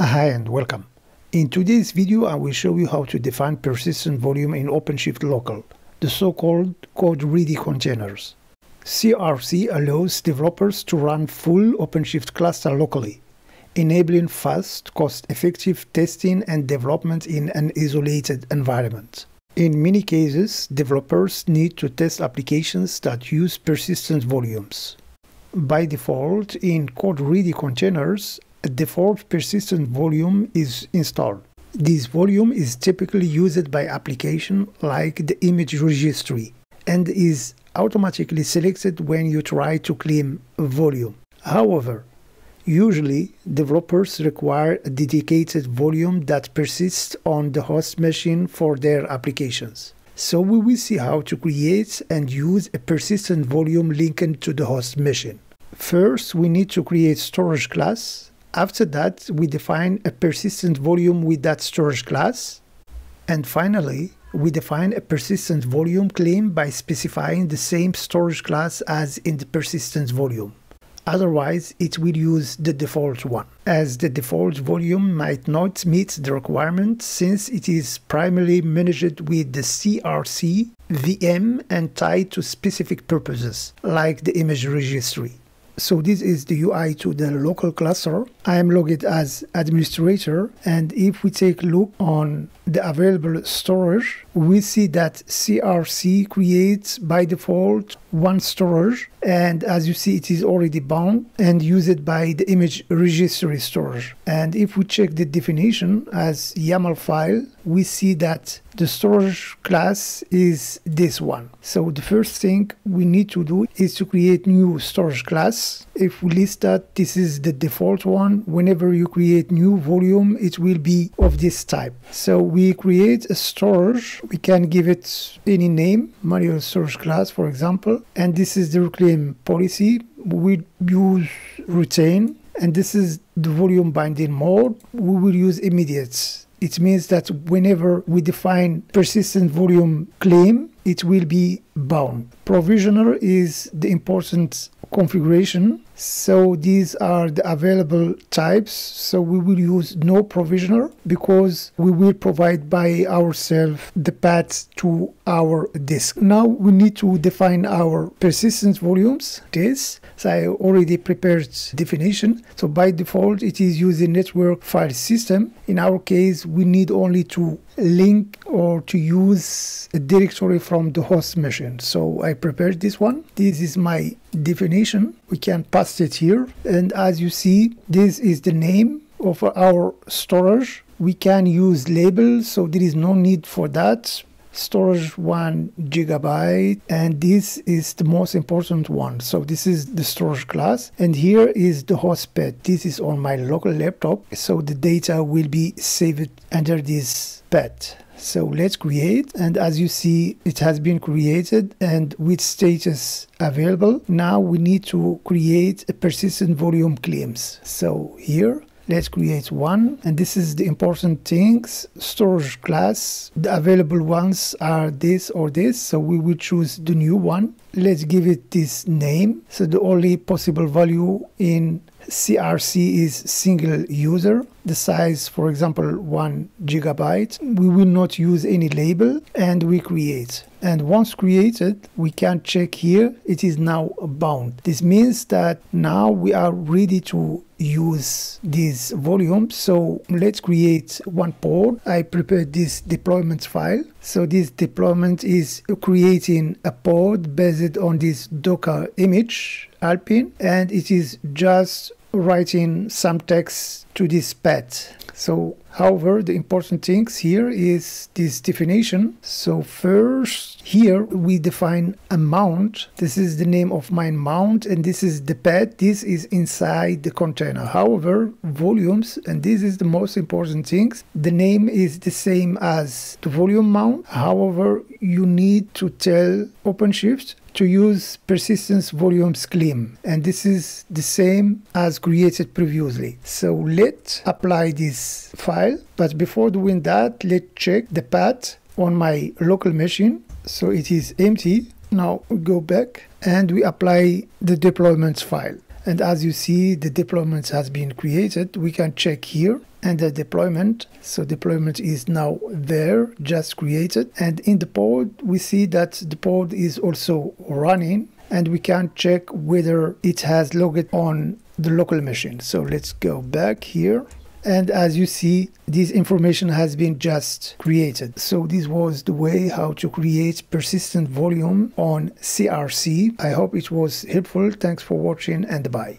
Hi and welcome. In today's video I will show you how to define persistent volume in OpenShift Local, the so-called CodeReady containers. CRC allows developers to run full OpenShift cluster locally, enabling fast, cost-effective testing and development in an isolated environment. In many cases, developers need to test applications that use persistent volumes. By default, in CodeReady containers, a default persistent volume is installed. This volume is typically used by application like the image registry and is automatically selected when you try to claim a volume. However, usually developers require a dedicated volume that persists on the host machine for their applications. So we will see how to create and use a persistent volume linked to the host machine. First, we need to create storage class. After that, we define a persistent volume with that storage class. And finally, we define a persistent volume claim by specifying the same storage class as in the persistent volume. Otherwise, it will use the default one, as the default volume might not meet the requirement since it is primarily managed with the CRC VM and tied to specific purposes, like the image registry. So this is the UI to the local cluster. I am logged as administrator and if we take a look on the available storage, we see that CRC creates by default one storage and as you see it is already bound and used by the image registry storage. And if we check the definition as YAML file, we see that the storage class is this one. So the first thing we need to do is to create new storage class. If we list that this is the default one, whenever you create new volume, it will be of this type. So we create a storage. We can give it any name, manual storage class, for example. And this is the reclaim policy. We use retain. And this is the volume binding mode. We will use immediate. It means that whenever we define persistent volume claim, it will be bound. Provisioner is the important configuration so these are the available types so we will use no provisioner because we will provide by ourselves the paths to our disk now we need to define our persistence volumes this so i already prepared definition so by default it is using network file system in our case we need only to link or to use a directory from the host machine. So I prepared this one. This is my definition. We can paste it here. And as you see, this is the name of our storage. We can use labels, so there is no need for that storage one gigabyte and this is the most important one so this is the storage class and here is the host path this is on my local laptop so the data will be saved under this path so let's create and as you see it has been created and with status available. Now we need to create a persistent volume claims. So here let's create one and this is the important things. Storage class the available ones are this or this so we will choose the new one. Let's give it this name so the only possible value in CRC is single user. The size, for example, one gigabyte. We will not use any label and we create. And once created, we can check here, it is now bound. This means that now we are ready to use this volume. So let's create one pod. I prepared this deployment file. So this deployment is creating a pod based on this Docker image Alpine and it is just writing some text to this path. So, however, the important things here is this definition. So first, here we define a mount. This is the name of my mount and this is the path. This is inside the container. However, volumes, and this is the most important things, the name is the same as the volume mount. However, you need to tell OpenShift to use persistence volumes claim and this is the same as created previously. So let's apply this file but before doing that let's check the path on my local machine. So it is empty. Now go back and we apply the deployments file and as you see the deployment has been created. We can check here. And the deployment so deployment is now there just created. And in the pod we see that the pod is also running. And we can check whether it has logged on the local machine. So let's go back here and as you see this information has been just created. So this was the way how to create persistent volume on crc i hope it was helpful. Thanks for watching and bye